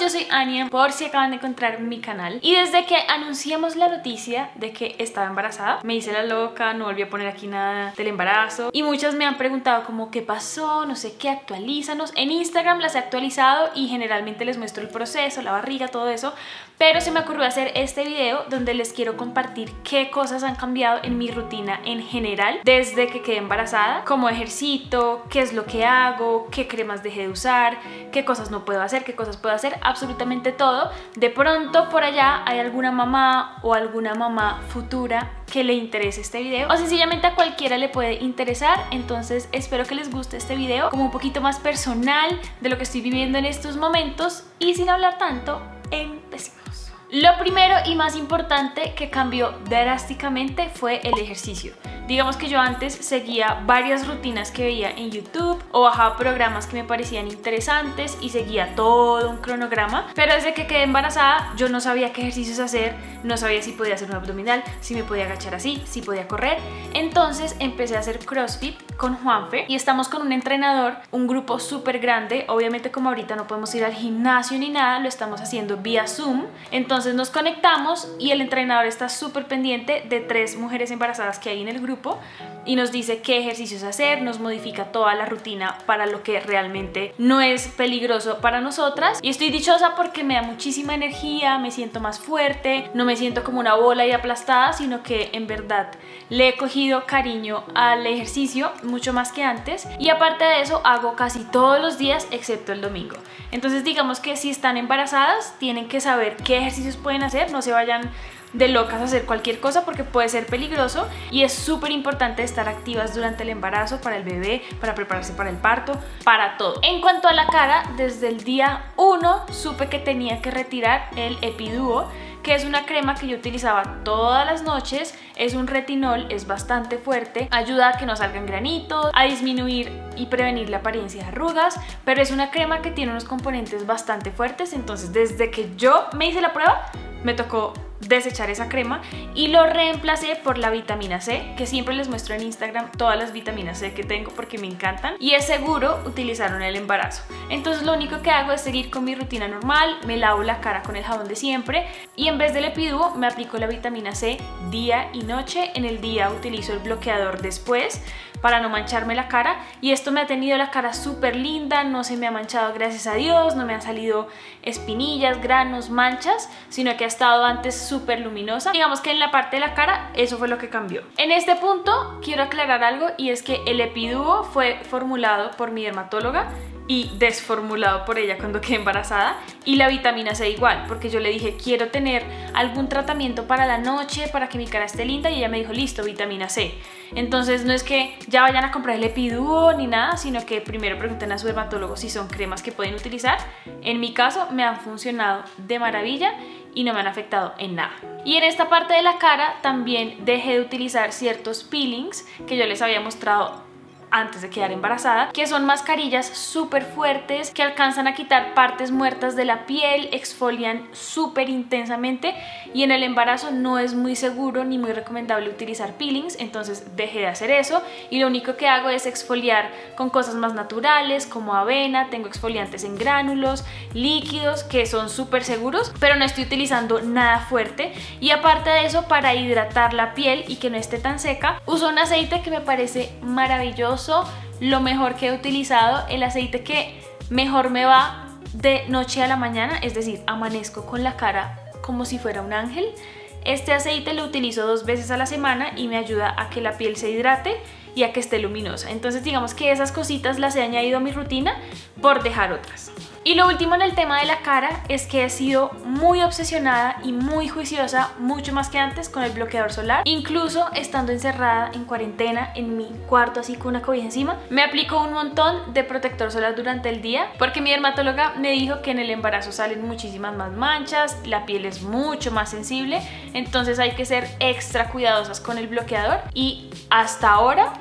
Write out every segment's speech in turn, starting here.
yo soy Ania, por si acaban de encontrar mi canal. Y desde que anunciamos la noticia de que estaba embarazada Me hice la loca, no volví a poner aquí nada del embarazo. Y muchas me han preguntado como qué pasó, no sé qué, actualízanos En Instagram las he actualizado y generalmente les muestro el proceso, la barriga, todo eso. Pero se me ocurrió hacer este video donde les quiero compartir qué cosas han cambiado en mi rutina en general Desde que quedé embarazada, como ejercito, qué es lo que hago, qué cremas dejé de usar, qué cosas no puedo hacer, qué cosas puedo hacer absolutamente todo. De pronto por allá hay alguna mamá o alguna mamá futura que le interese este video o sencillamente a cualquiera le puede interesar. Entonces espero que les guste este video como un poquito más personal de lo que estoy viviendo en estos momentos. Y sin hablar tanto empecemos lo primero y más importante que cambió drásticamente fue el ejercicio Digamos que yo antes seguía varias rutinas que veía en YouTube o bajaba programas que me parecían interesantes y seguía todo un cronograma, pero desde que quedé embarazada yo no sabía qué ejercicios hacer, no sabía si podía hacer un abdominal, si me podía agachar así, si podía correr. Entonces empecé a hacer CrossFit con Juanfe y estamos con un entrenador, un grupo súper grande. Obviamente como ahorita no podemos ir al gimnasio ni nada, lo estamos haciendo vía Zoom. Entonces nos conectamos y el entrenador está súper pendiente de tres mujeres embarazadas que hay en el grupo y nos dice qué ejercicios hacer, nos modifica toda la rutina para lo que realmente no es peligroso para nosotras. Y estoy dichosa porque me da muchísima energía, me siento más fuerte, no me siento como una bola y aplastada, sino que en verdad le he cogido cariño al ejercicio mucho más que antes. Y aparte de eso hago casi todos los días excepto el domingo. Entonces digamos que si están embarazadas tienen que saber qué pueden hacer, no se vayan de locas hacer cualquier cosa porque puede ser peligroso y es súper importante estar activas durante el embarazo para el bebé, para prepararse para el parto, para todo. En cuanto a la cara, desde el día 1 supe que tenía que retirar el Epiduo que es una crema que yo utilizaba todas las noches, es un retinol, es bastante fuerte, ayuda a que no salgan granitos, a disminuir y prevenir la apariencia de arrugas, pero es una crema que tiene unos componentes bastante fuertes, entonces desde que yo me hice la prueba, me tocó desechar esa crema y lo reemplacé por la vitamina C, que siempre les muestro en Instagram todas las vitaminas C que tengo porque me encantan y es seguro utilizarlo en el embarazo. Entonces lo único que hago es seguir con mi rutina normal, me lavo la cara con el jabón de siempre y en vez del epiduo me aplico la vitamina C día y noche. En el día utilizo el bloqueador después para no mancharme la cara y esto me ha tenido la cara súper linda, no se me ha manchado gracias a Dios, no me han salido espinillas, granos, manchas, sino que ha estado antes súper luminosa. Digamos que en la parte de la cara eso fue lo que cambió. En este punto quiero aclarar algo y es que el Epiduo fue formulado por mi dermatóloga y desformulado por ella cuando quedé embarazada y la vitamina C igual porque yo le dije quiero tener algún tratamiento para la noche para que mi cara esté linda y ella me dijo listo vitamina C entonces no es que ya vayan a comprar el Epiduo ni nada sino que primero pregunten a su dermatólogo si son cremas que pueden utilizar en mi caso me han funcionado de maravilla y no me han afectado en nada. Y en esta parte de la cara también dejé de utilizar ciertos peelings que yo les había mostrado antes de quedar embarazada, que son mascarillas súper fuertes que alcanzan a quitar partes muertas de la piel, exfolian súper intensamente y en el embarazo no es muy seguro ni muy recomendable utilizar peelings, entonces dejé de hacer eso y lo único que hago es exfoliar con cosas más naturales como avena, tengo exfoliantes en gránulos, líquidos que son súper seguros, pero no estoy utilizando nada fuerte y aparte de eso para hidratar la piel y que no esté tan seca, uso un aceite que me parece maravilloso lo mejor que he utilizado, el aceite que mejor me va de noche a la mañana, es decir, amanezco con la cara como si fuera un ángel. Este aceite lo utilizo dos veces a la semana y me ayuda a que la piel se hidrate y a que esté luminosa. Entonces digamos que esas cositas las he añadido a mi rutina por dejar otras. Y lo último en el tema de la cara es que he sido muy obsesionada y muy juiciosa, mucho más que antes, con el bloqueador solar. Incluso estando encerrada en cuarentena en mi cuarto así con una cobija encima, me aplico un montón de protector solar durante el día porque mi dermatóloga me dijo que en el embarazo salen muchísimas más manchas, la piel es mucho más sensible, entonces hay que ser extra cuidadosas con el bloqueador y hasta ahora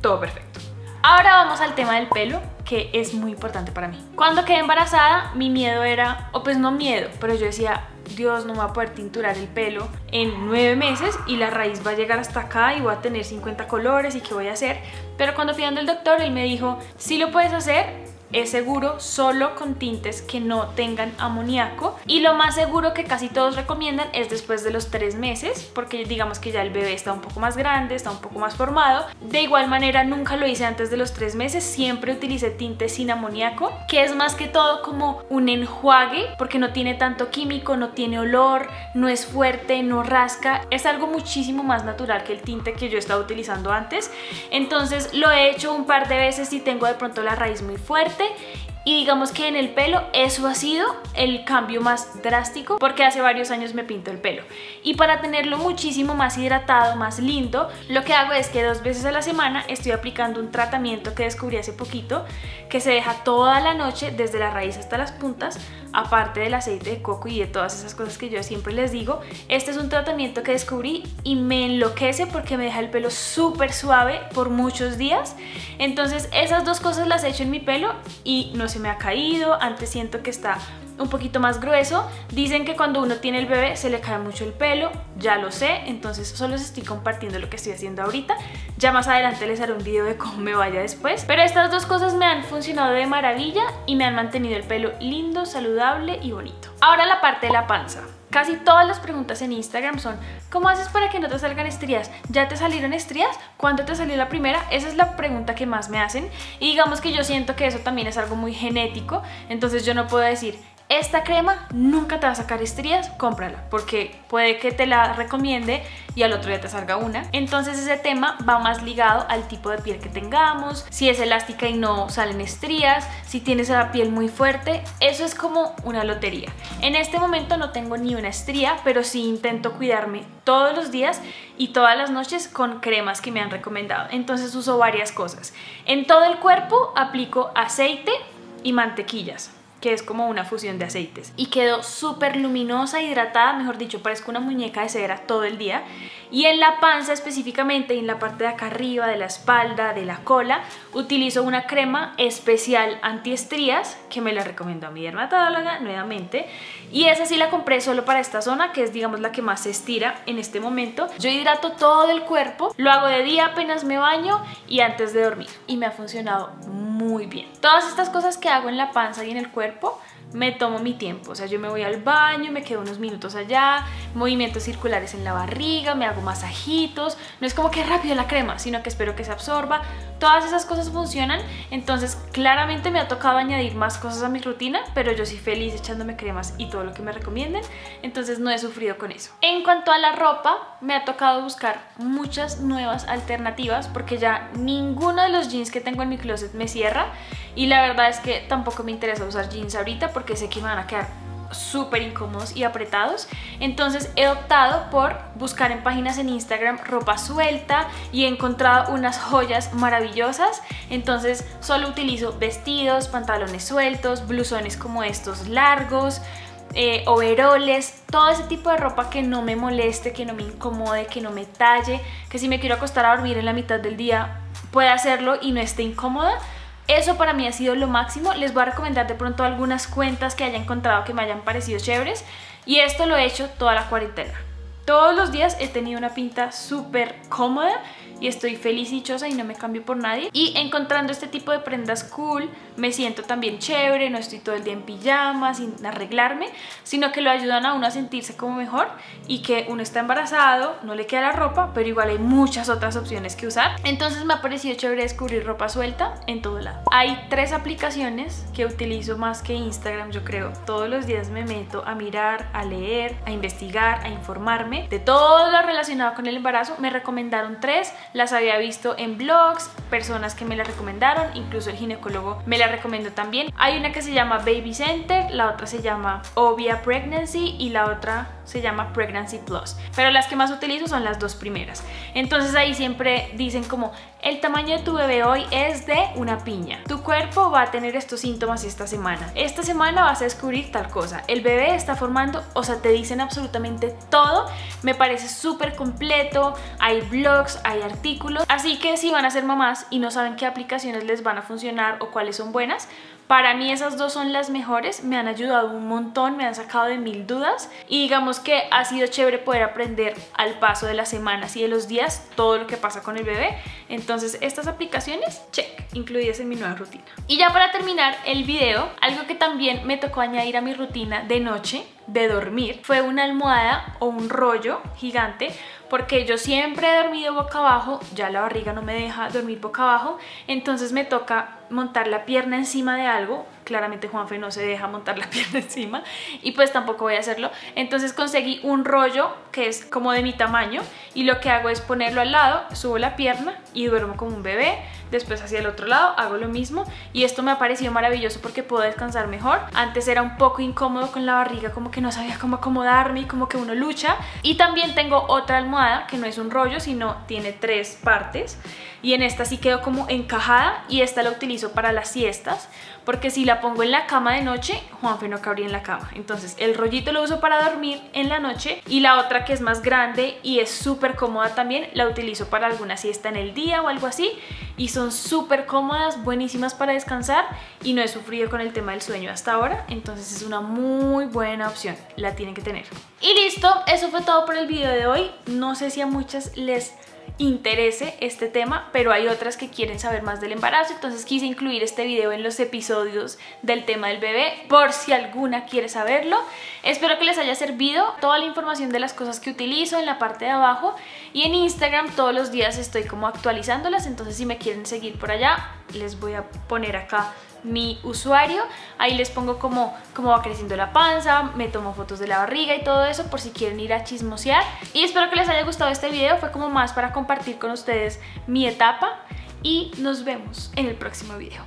todo perfecto. Ahora vamos al tema del pelo que es muy importante para mí. Cuando quedé embarazada, mi miedo era, o pues no miedo, pero yo decía, Dios, no me va a poder tinturar el pelo en nueve meses y la raíz va a llegar hasta acá y voy a tener 50 colores y qué voy a hacer. Pero cuando fui dando el doctor, él me dijo, sí lo puedes hacer, es seguro solo con tintes que no tengan amoníaco y lo más seguro que casi todos recomiendan es después de los tres meses porque digamos que ya el bebé está un poco más grande, está un poco más formado. De igual manera nunca lo hice antes de los tres meses, siempre utilicé tintes sin amoníaco que es más que todo como un enjuague porque no tiene tanto químico, no tiene olor, no es fuerte, no rasca, es algo muchísimo más natural que el tinte que yo estaba utilizando antes. Entonces lo he hecho un par de veces y tengo de pronto la raíz muy fuerte suerte y digamos que en el pelo eso ha sido el cambio más drástico porque hace varios años me pinto el pelo. Y para tenerlo muchísimo más hidratado, más lindo, lo que hago es que dos veces a la semana estoy aplicando un tratamiento que descubrí hace poquito que se deja toda la noche desde la raíz hasta las puntas, aparte del aceite de coco y de todas esas cosas que yo siempre les digo. Este es un tratamiento que descubrí y me enloquece porque me deja el pelo súper suave por muchos días. Entonces esas dos cosas las he hecho en mi pelo y no me ha caído, antes siento que está un poquito más grueso. Dicen que cuando uno tiene el bebé se le cae mucho el pelo, ya lo sé, entonces solo les estoy compartiendo lo que estoy haciendo ahorita. Ya más adelante les haré un video de cómo me vaya después. Pero estas dos cosas me han funcionado de maravilla y me han mantenido el pelo lindo, saludable y bonito. Ahora la parte de la panza. Casi todas las preguntas en Instagram son ¿Cómo haces para que no te salgan estrías? ¿Ya te salieron estrías? ¿Cuándo te salió la primera? Esa es la pregunta que más me hacen y digamos que yo siento que eso también es algo muy genético entonces yo no puedo decir esta crema nunca te va a sacar estrías, cómprala, porque puede que te la recomiende y al otro día te salga una. Entonces ese tema va más ligado al tipo de piel que tengamos, si es elástica y no salen estrías, si tienes la piel muy fuerte, eso es como una lotería. En este momento no tengo ni una estría, pero sí intento cuidarme todos los días y todas las noches con cremas que me han recomendado. Entonces uso varias cosas. En todo el cuerpo aplico aceite y mantequillas que es como una fusión de aceites. Y quedó súper luminosa, hidratada, mejor dicho, parezco una muñeca de cera todo el día. Y en la panza específicamente, en la parte de acá arriba, de la espalda, de la cola, utilizo una crema especial antiestrías que me la recomendó a mi dermatóloga nuevamente. Y esa sí la compré solo para esta zona, que es digamos la que más se estira en este momento. Yo hidrato todo el cuerpo, lo hago de día apenas me baño y antes de dormir. Y me ha funcionado muy bien. Todas estas cosas que hago en la panza y en el cuerpo me tomo mi tiempo, o sea, yo me voy al baño, me quedo unos minutos allá, movimientos circulares en la barriga, me hago masajitos, no es como que rápido la crema, sino que espero que se absorba, todas esas cosas funcionan, entonces claramente me ha tocado añadir más cosas a mi rutina, pero yo soy feliz echándome cremas y todo lo que me recomienden, entonces no he sufrido con eso. En cuanto a la ropa, me ha tocado buscar muchas nuevas alternativas porque ya ninguno de los jeans que tengo en mi closet me cierra y la verdad es que tampoco me interesa usar jeans ahorita porque sé que me van a quedar súper incómodos y apretados. Entonces he optado por buscar en páginas en Instagram ropa suelta y he encontrado unas joyas maravillosas. Entonces solo utilizo vestidos, pantalones sueltos, blusones como estos largos eh, overoles, todo ese tipo de ropa que no me moleste, que no me incomode, que no me talle, que si me quiero acostar a dormir en la mitad del día pueda hacerlo y no esté incómoda eso para mí ha sido lo máximo. Les voy a recomendar de pronto algunas cuentas que haya encontrado que me hayan parecido chéveres. Y esto lo he hecho toda la cuarentena. Todos los días he tenido una pinta súper cómoda y estoy feliz y chosa y no me cambio por nadie. Y encontrando este tipo de prendas cool, me siento también chévere, no estoy todo el día en pijama, sin arreglarme, sino que lo ayudan a uno a sentirse como mejor y que uno está embarazado, no le queda la ropa, pero igual hay muchas otras opciones que usar. Entonces me ha parecido chévere descubrir ropa suelta en todo lado. Hay tres aplicaciones que utilizo más que Instagram, yo creo. Todos los días me meto a mirar, a leer, a investigar, a informarme de todo lo relacionado con el embarazo. Me recomendaron tres las había visto en blogs, personas que me las recomendaron, incluso el ginecólogo me la recomendó también. Hay una que se llama Baby Center, la otra se llama Obvia Pregnancy y la otra se llama Pregnancy Plus. Pero las que más utilizo son las dos primeras. Entonces ahí siempre dicen como el tamaño de tu bebé hoy es de una piña. Tu cuerpo va a tener estos síntomas esta semana. Esta semana vas a descubrir tal cosa. El bebé está formando, o sea, te dicen absolutamente todo. Me parece súper completo. Hay blogs, hay artículos. Así que si van a ser mamás, más y no saben qué aplicaciones les van a funcionar o cuáles son buenas, para mí esas dos son las mejores, me han ayudado un montón, me han sacado de mil dudas y digamos que ha sido chévere poder aprender al paso de las semanas y de los días todo lo que pasa con el bebé. Entonces estas aplicaciones, check, incluidas en mi nueva rutina. Y ya para terminar el video, algo que también me tocó añadir a mi rutina de noche, de dormir, fue una almohada o un rollo gigante porque yo siempre he dormido boca abajo, ya la barriga no me deja dormir boca abajo, entonces me toca montar la pierna encima de algo, claramente Juanfe no se deja montar la pierna encima y pues tampoco voy a hacerlo, entonces conseguí un rollo que es como de mi tamaño y lo que hago es ponerlo al lado, subo la pierna y duermo como un bebé, después hacia el otro lado hago lo mismo. Y esto me ha parecido maravilloso porque puedo descansar mejor, antes era un poco incómodo con la barriga, como que no sabía cómo acomodarme como que uno lucha. Y también tengo otra almohada que no es un rollo sino tiene tres partes. Y en esta sí quedó como encajada y esta la utilizo para las siestas porque si la pongo en la cama de noche, Juanfe no cabría en la cama. Entonces el rollito lo uso para dormir en la noche y la otra que es más grande y es súper cómoda también, la utilizo para alguna siesta en el día o algo así. Y son súper cómodas, buenísimas para descansar y no he sufrido con el tema del sueño hasta ahora, entonces es una muy buena opción, la tienen que tener. Y listo, eso fue todo por el video de hoy, no sé si a muchas les interese este tema, pero hay otras que quieren saber más del embarazo, entonces quise incluir este video en los episodios del tema del bebé, por si alguna quiere saberlo. Espero que les haya servido toda la información de las cosas que utilizo en la parte de abajo. Y en Instagram todos los días estoy como actualizándolas, entonces si me quieren seguir por allá, les voy a poner acá mi usuario. Ahí les pongo cómo, cómo va creciendo la panza, me tomo fotos de la barriga y todo eso por si quieren ir a chismosear. Y espero que les haya gustado este video, fue como más para compartir con ustedes mi etapa y nos vemos en el próximo video.